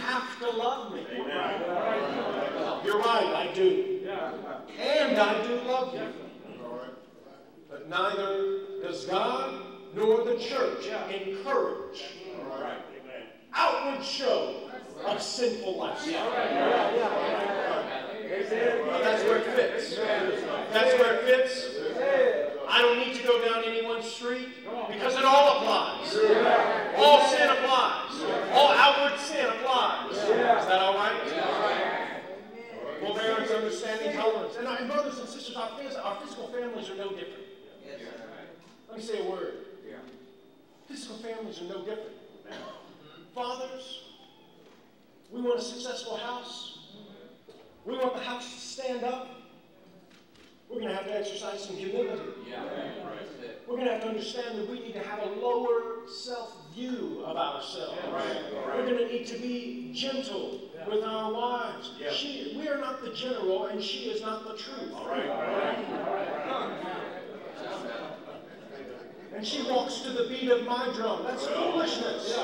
have to love me. You're right, I do. And I do love you. But neither does God nor the church encourage outward show of sinful lifestyle. That's where it fits. That's where it fits. I don't need to go down anyone's street because it all applies. All sin applies. All outward sin applies. Is that all right? Forbearance, understanding, tolerance. And, uh, and brothers and sisters, our, our physical families are no different. Let me say a word. Physical families are no different. Fathers, we want a successful house. We want the house to stand up. We're going to have to exercise some humility. Yeah, We're going to have to understand that we need to have a lower self view of ourselves. Yeah, right. We're going to need to be gentle yeah. with our wives. Yeah. She, we are not the general, and she is not the truth. All right. All right. All right. And she walks to the beat of my drum. That's foolishness.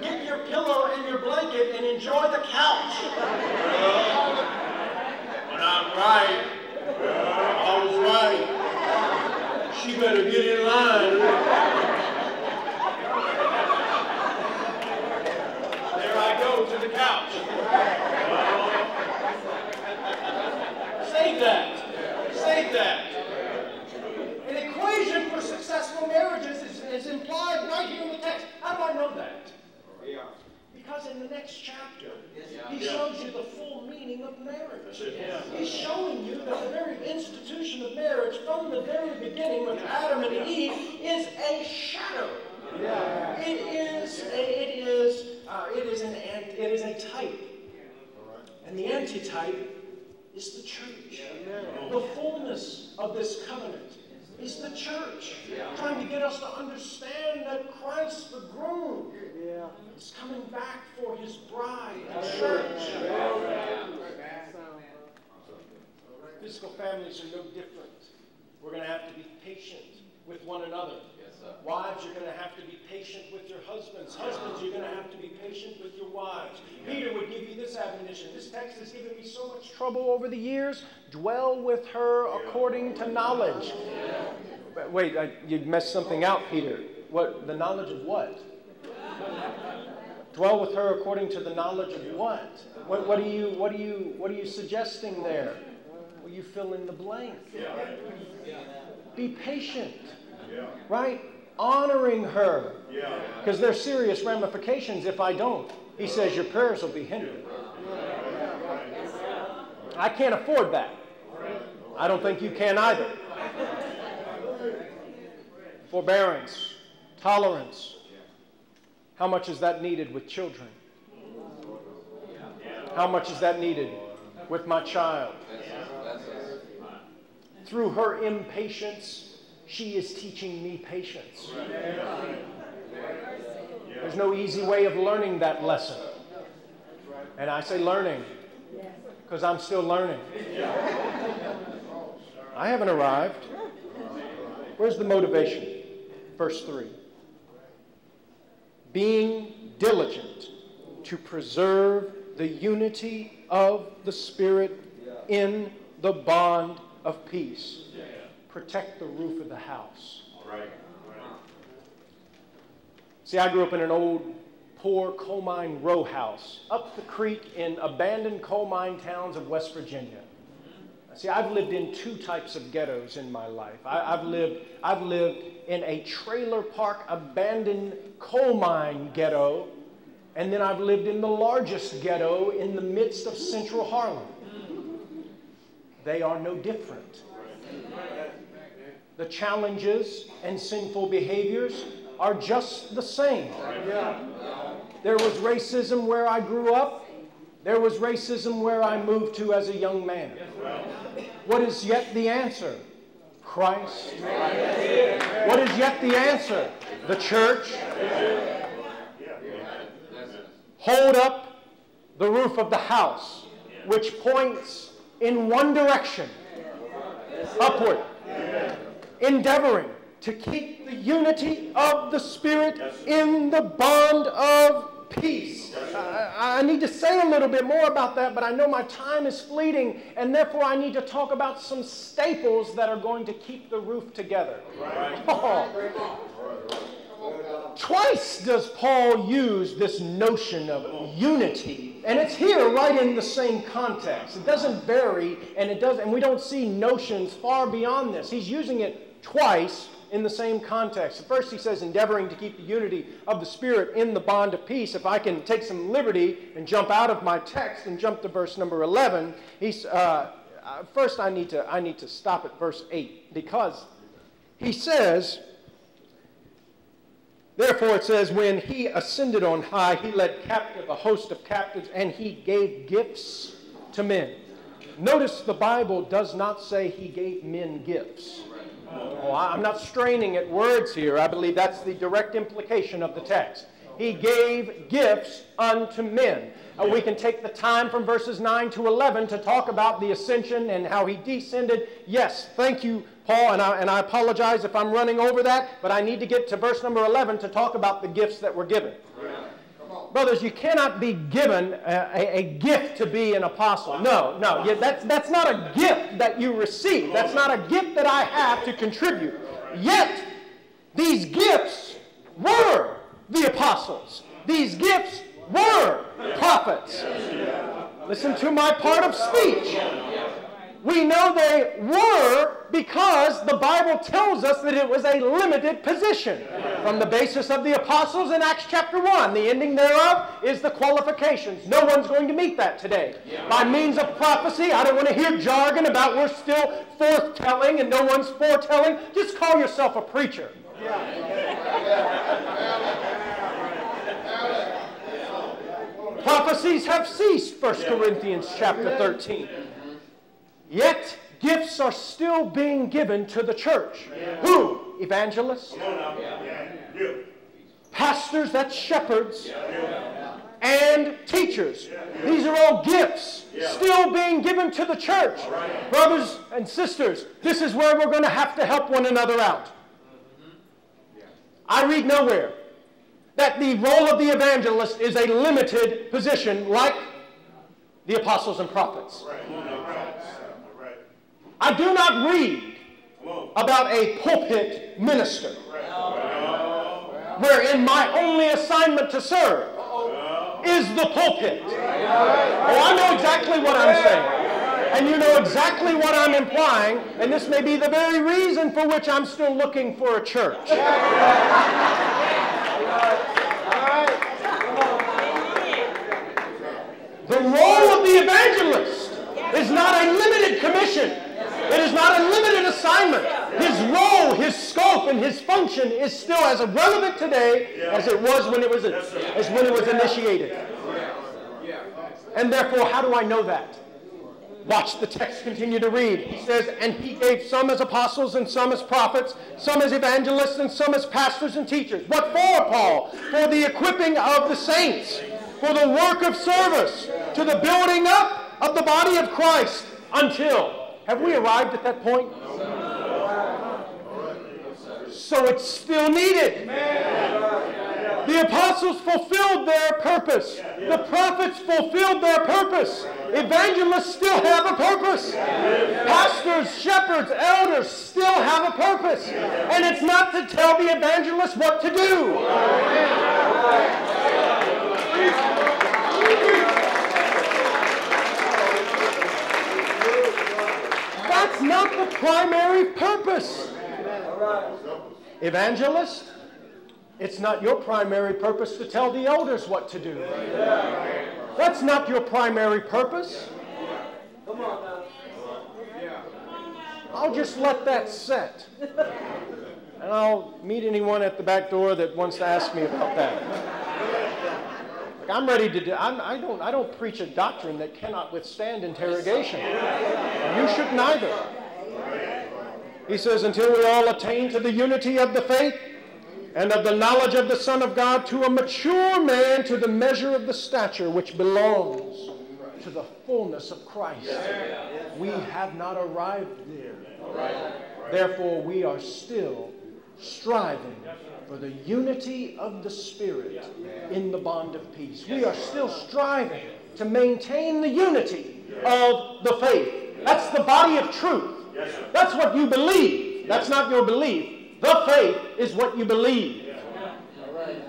Get your pillow and your blanket and enjoy the couch. But I'm right. I was right. She better get in line. There I go to the couch. Save that. Save that. An equation for successful marriages is, is implied right here in the text. How do I know that? Yeah. Because in the next chapter, he shows you the full meaning of marriage. He's showing you that the very institution of marriage from the very beginning with Adam and Eve is a shadow. Yeah. It is a, it is uh, it is an it is a type. And the antitype is the church. The fullness of this covenant is the church. Yeah. Trying to get us to understand that Christ, the groom, yeah. is coming back for his bride, the church. Physical families are no different. We're going to have to be patient with one another. Wives, you're going to have to be patient with your husbands. Husbands, you're going to have to be patient with your wives. Peter would give you this admonition. This text has given me so much trouble over the years. Dwell with her according to knowledge. Wait, I, you messed something out, Peter. What? The knowledge of what? Dwell with her according to the knowledge of what? What, what, are, you, what, are, you, what are you suggesting there? You fill in the blank. Be patient. Right? Honoring her. Because there's serious ramifications if I don't. He says your prayers will be hindered. I can't afford that. I don't think you can either. Forbearance, tolerance. How much is that needed with children? How much is that needed with my child? Through her impatience, she is teaching me patience. There's no easy way of learning that lesson. And I say learning because I'm still learning. I haven't arrived. Where's the motivation? Verse 3 Being diligent to preserve the unity of the Spirit in the bond of peace protect the roof of the house. Right. See, I grew up in an old, poor coal mine row house up the creek in abandoned coal mine towns of West Virginia. See, I've lived in two types of ghettos in my life. I, have lived, I've lived in a trailer park abandoned coal mine ghetto, and then I've lived in the largest ghetto in the midst of central Harlem. They are no different the challenges and sinful behaviors are just the same. There was racism where I grew up. There was racism where I moved to as a young man. What is yet the answer? Christ. What is yet the answer? The church. Hold up the roof of the house, which points in one direction, upward endeavoring to keep the unity of the Spirit in the bond of peace. Uh, I need to say a little bit more about that, but I know my time is fleeting, and therefore I need to talk about some staples that are going to keep the roof together. Oh. Twice does Paul use this notion of unity, and it's here right in the same context. It doesn't vary, and it does, and we don't see notions far beyond this. He's using it twice in the same context. First, he says, endeavoring to keep the unity of the Spirit in the bond of peace. If I can take some liberty and jump out of my text and jump to verse number 11, he's, uh, uh, first I need, to, I need to stop at verse 8 because he says, Therefore, it says, when he ascended on high, he led captive a host of captives, and he gave gifts to men. Notice the Bible does not say he gave men gifts. Oh, I'm not straining at words here. I believe that's the direct implication of the text. He gave gifts unto men. Uh, we can take the time from verses 9 to 11 to talk about the ascension and how he descended. Yes, thank you, Paul, and I, and I apologize if I'm running over that, but I need to get to verse number 11 to talk about the gifts that were given. Brothers, you cannot be given a, a, gift to be an apostle. No, no, that's, that's not a gift that you receive. That's not a gift that I have to contribute. Yet, these gifts were the apostles. These gifts were prophets. Listen to my part of speech. We know they were because the Bible tells us that it was a limited position. From the basis of the apostles in Acts chapter 1, the ending thereof is the qualifications. No one's going to meet that today. By means of prophecy, I don't want to hear jargon about we're still forthtelling and no one's foretelling. Just call yourself a preacher. Prophecies have ceased, 1 Corinthians chapter 13. Yet gifts are still being given to the church. Yeah. Who? Evangelists? Yeah. Pastors, that's shepherds. Yeah. And teachers. These are all gifts still being given to the church. Right. Brothers and sisters, this is where we're going to have to help one another out. I read nowhere that the role of the evangelist is a limited position like the apostles and prophets. Right. I do not read about a pulpit minister wherein my only assignment to serve is the pulpit. Oh, I know exactly what I'm saying. And you know exactly what I'm implying, and this may be the very reason for which I'm still looking for a church. The role of the evangelist is not a limited commission. It is not a limited assignment. His role, his scope, and his function is still as relevant today as it was when it was, as when it was initiated. And therefore, how do I know that? Watch the text continue to read. He says, And he gave some as apostles, and some as prophets, some as evangelists, and some as pastors and teachers. What for, Paul? For the equipping of the saints, for the work of service, to the building up of the body of Christ, until have we arrived at that point? So it's still needed. The apostles fulfilled their purpose. The prophets fulfilled their purpose. Evangelists still have a purpose. Pastors, shepherds, elders still have a purpose. And it's not to tell the evangelists what to do. Not the primary purpose. Evangelist, it's not your primary purpose to tell the elders what to do. That's not your primary purpose. I'll just let that set. And I'll meet anyone at the back door that wants to ask me about that. I'm ready to do, I'm, I, don't, I don't preach a doctrine that cannot withstand interrogation. You should neither. He says, until we all attain to the unity of the faith and of the knowledge of the Son of God, to a mature man, to the measure of the stature which belongs to the fullness of Christ. We have not arrived there. Therefore, we are still striving for the unity of the Spirit in the bond of peace. We are still striving to maintain the unity of the faith. That's the body of truth. That's what you believe. That's not your belief. The faith is what you believe.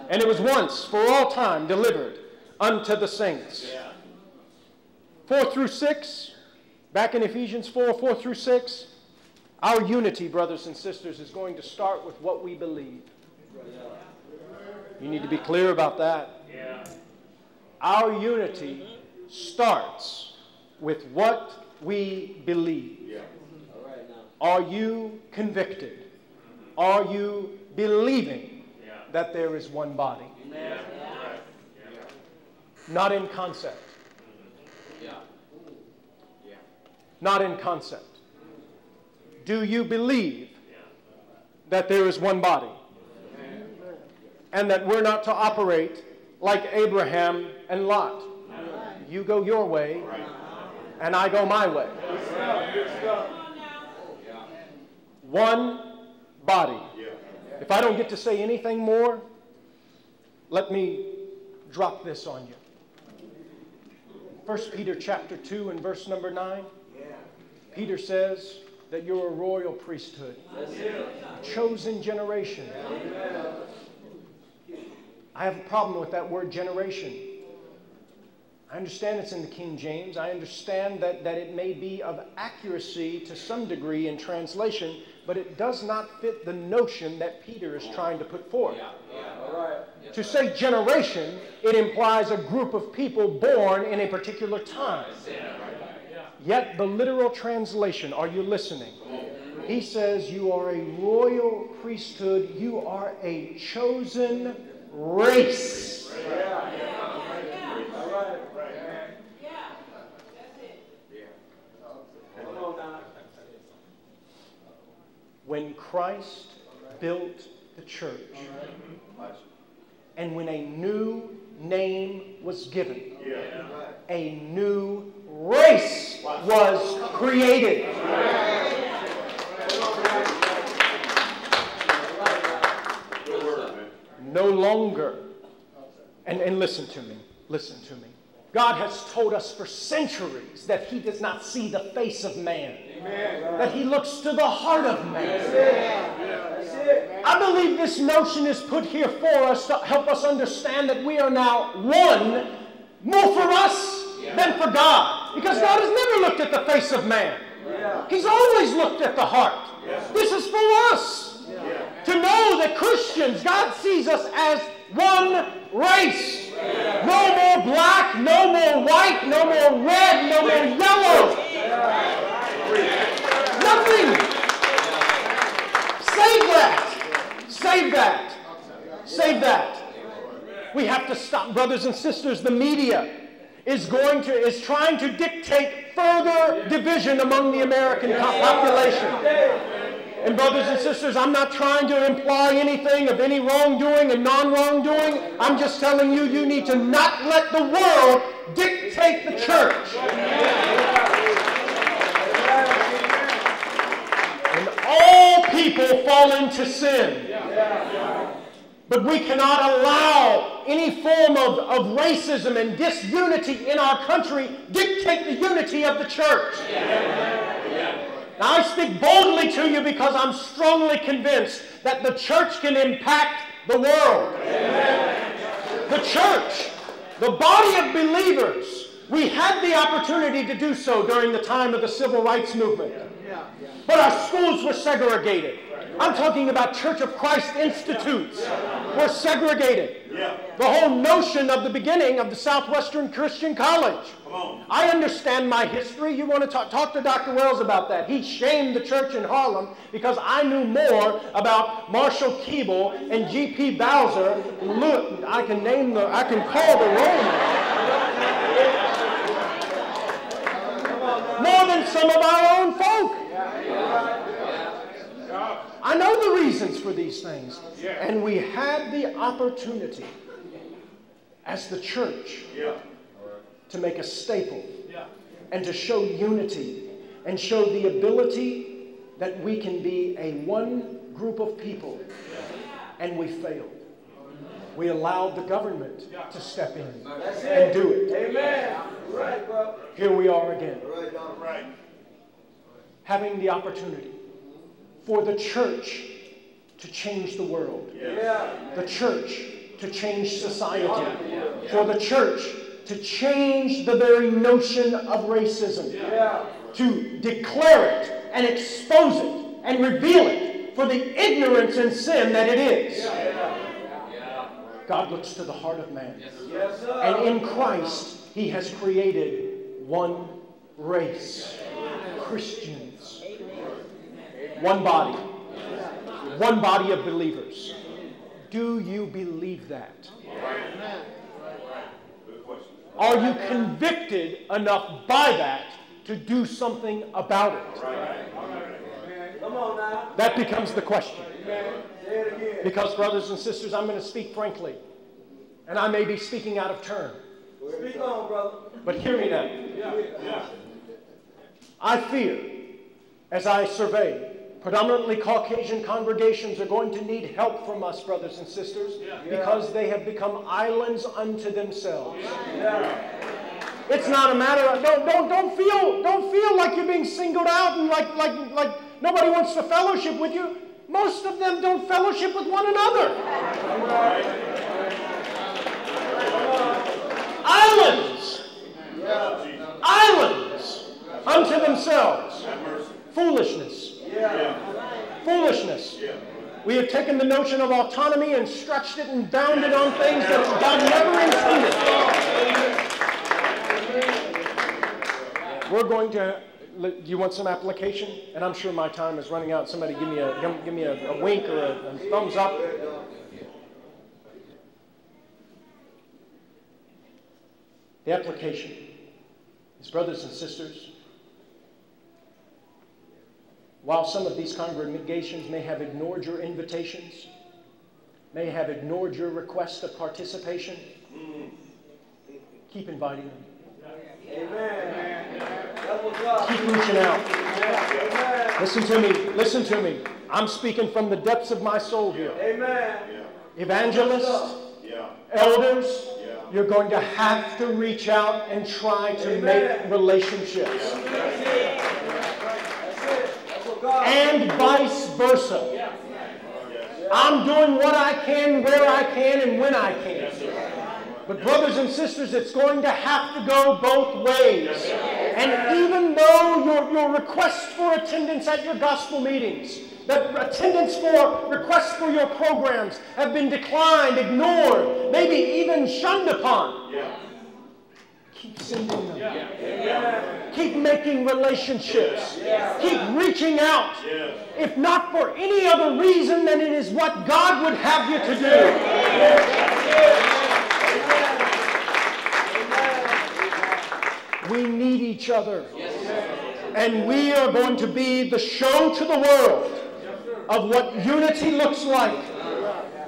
And it was once for all time delivered unto the saints. 4 through 6, back in Ephesians 4 4 through 6, our unity, brothers and sisters, is going to start with what we believe. You need to be clear about that. Our unity starts with what we believe. Are you convicted? Are you believing that there is one body? Not in concept. Not in concept. Do you believe that there is one body? And that we're not to operate like Abraham and Lot. You go your way, and I go my way. One body. If I don't get to say anything more, let me drop this on you. 1 Peter chapter 2 and verse number 9. Peter says that you're a royal priesthood, chosen generation. I have a problem with that word generation. I understand it's in the King James. I understand that, that it may be of accuracy to some degree in translation, but it does not fit the notion that Peter is trying to put forth. To say generation, it implies a group of people born in a particular time. Yet the literal translation, are you listening? He says you are a royal priesthood, you are a chosen race. When Christ built the church, and when a new name was given, a new race was created. No longer, and, and listen to me, listen to me. God has told us for centuries that He does not see the face of man, that He looks to the heart of man. I believe this notion is put here for us to help us understand that we are now one more for us than for God. Because God has never looked at the face of man, He's always looked at the heart. This is for us. To know that Christians, God sees us as one race. No more black, no more white, no more red, no more yellow. Nothing. Save that. Save that. Save that. We have to stop, brothers and sisters. The media is going to is trying to dictate further division among the American population. And, brothers and sisters, I'm not trying to imply anything of any wrongdoing and non wrongdoing. I'm just telling you, you need to not let the world dictate the church. Fall into sin. But we cannot allow any form of, of racism and disunity in our country dictate the unity of the church. Now, I speak boldly to you because I'm strongly convinced that the church can impact the world. The church, the body of believers, we had the opportunity to do so during the time of the civil rights movement. But our schools were segregated. I'm talking about Church of Christ institutes were segregated. The whole notion of the beginning of the Southwestern Christian College. I understand my history. You want to talk, talk to Dr. Wells about that. He shamed the church in Harlem because I knew more about Marshall Keeble and G.P. Bowser. Look, I can name the, I can call the Romans. More than some of our own folk. I know the reasons for these things. And we had the opportunity as the church to make a staple and to show unity and show the ability that we can be a one group of people and we failed. We allowed the government to step in and do it. Amen. Right, bro. Here we are again, Right, Right. having the opportunity for the church to change the world, Yeah. the church to change society, for the church to change the very notion of racism, Yeah. to declare it and expose it and reveal it for the ignorance and sin that it is. God looks to the heart of man. Yes. And in Christ, He has created one race Christians. One body. One body of believers. Do you believe that? Are you convicted enough by that to do something about it? Come on now. That becomes the question. Say it again. Because, brothers and sisters, I'm going to speak frankly, and I may be speaking out of turn, Speak on, brother. but hear me now. I fear, as I survey, predominantly Caucasian congregations are going to need help from us, brothers and sisters, because they have become islands unto themselves. It's not a matter of don't don't don't feel don't feel like you're being singled out and like like like nobody wants to fellowship with you. Most of them don't fellowship with one another. Islands. Islands unto themselves. Foolishness. Foolishness. We have taken the notion of autonomy and stretched it and bound it on things that God never intended. We're going to. Do you want some application? And I'm sure my time is running out. Somebody give me a give- me a, a wink or a, a thumbs up. The application is, brothers and sisters, while some of these congregations may have ignored your invitations, may have ignored your request of participation, keep inviting them. Amen. That's what God. Keep reaching out. Listen to me. Listen to me. I'm speaking from the depths of my soul here. Amen. Evangelists, elders, you're going to have to reach out and try to make relationships it. That's what God. And vice versa. I'm doing what I can, where I can, and when I can. But, brothers and sisters, it's going to have to go both ways. And even though your, your requests for attendance at your gospel meetings, that attendance for requests for your programs have been declined, ignored, maybe even shunned upon, keep sending them. Keep making relationships. Keep reaching out. If not for any other reason than it is what God would have you to do. We need each other. And we are going to be the show to the world of what unity looks like.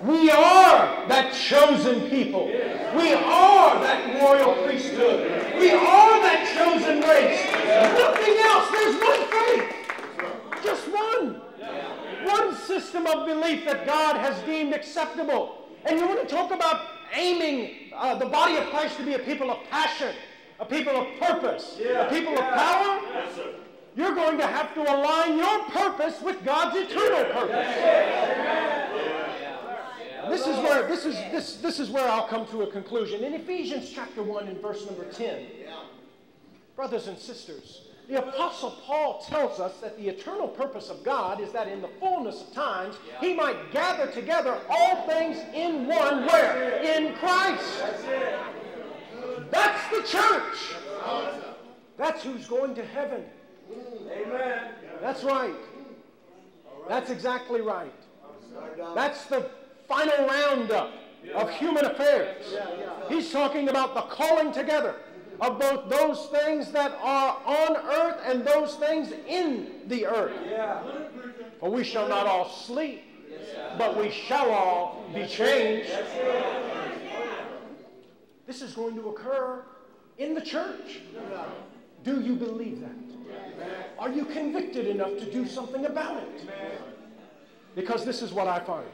We are that chosen people. We are that royal priesthood. We are that chosen race. Nothing else. There's one faith. Just one. One system of belief that God has deemed acceptable. And you want to talk about aiming uh, the body of Christ to be a people of passion, a people of purpose, a people of power? You're going to have to align your purpose with God's eternal purpose. This is where this is this this is where I'll come to a conclusion. In Ephesians chapter 1 and verse number 10. Brothers and sisters, the apostle Paul tells us that the eternal purpose of God is that in the fullness of times he might gather together all things in one where? In Christ. That's the church. That's who's going to heaven. Amen. That's right. That's exactly right. That's the final roundup of human affairs. He's talking about the calling together of both those things that are on earth and those things in the earth. For we shall not all sleep, but we shall all be changed. This is going to occur in the church. Do you believe that? Are you convicted enough to do something about it? Because this is what I find.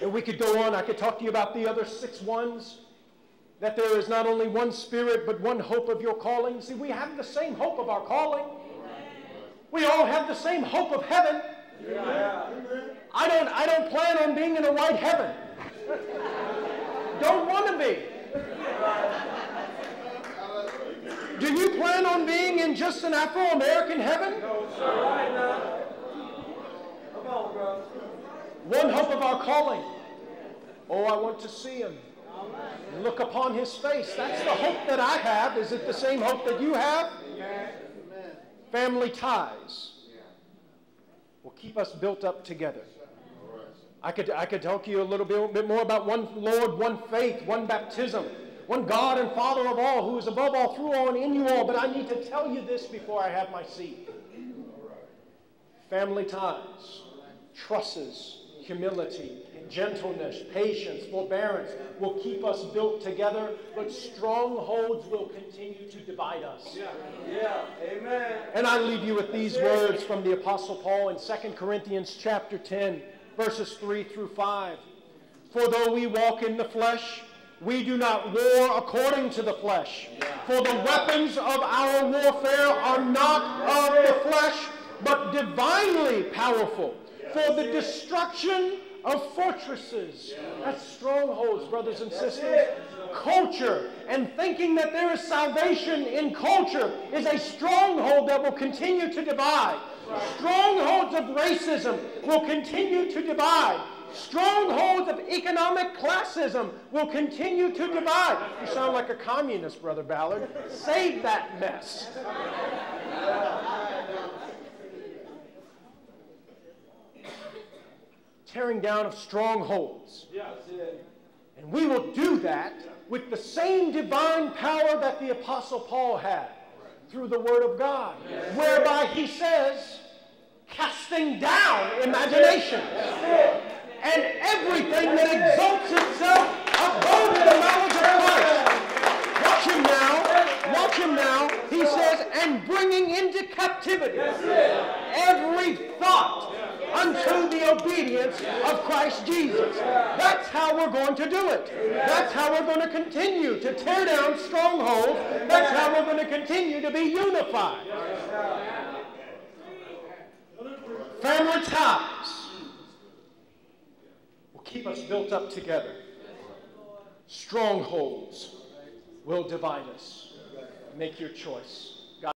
And we could go on. I could talk to you about the other six ones. That there is not only one spirit, but one hope of your calling. See, we have the same hope of our calling. We all have the same hope of heaven. I don't, I don't plan on being in a white heaven. Don't want to be. Do you plan on being in just an Afro-American heaven? No, sir. Come on, bro. One hope of our calling. Oh, I want to see him. Look upon his face. That's the hope that I have. Is it the same hope that you have? Family ties will keep us built up together. I could, I could talk to you a little bit, bit more about one Lord, one faith, one baptism, one God and Father of all, who is above all, through all, and in you all. But I need to tell you this before I have my seat. Family ties, trusses, humility, gentleness, patience, forbearance will keep us built together, but strongholds will continue to divide us. Yeah. Yeah. Amen. And I leave you with these words from the Apostle Paul in 2 Corinthians chapter 10, verses 3 through 5. For though we walk in the flesh, we do not war according to the flesh. For the weapons of our warfare are not of the flesh, but divinely powerful for the destruction of fortresses. That's strongholds, brothers and sisters. Culture and thinking that there is salvation in culture is a stronghold that will continue to divide. Strongholds of racism will continue to divide. Strongholds of economic classism will continue to divide. You sound like a communist, Brother Ballard. Save that mess. Tearing down of strongholds. And we will do that with the same divine power that the Apostle Paul had through the Word of God, whereby he says, casting down imagination and everything that exalts itself above the knowledge of Christ. Watch him now. Watch him now. He says, and bringing into captivity every thought unto the obedience of Christ Jesus. That's how we're going to do it. That's how we're going to continue to tear down strongholds. That's how we're going to continue to be unified. Family ties will keep us built up together. Strongholds will divide us. Make your choice.